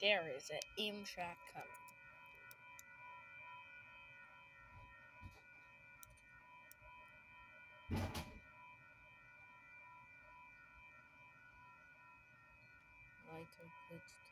There is an Amtrak coming. Lights are glitched.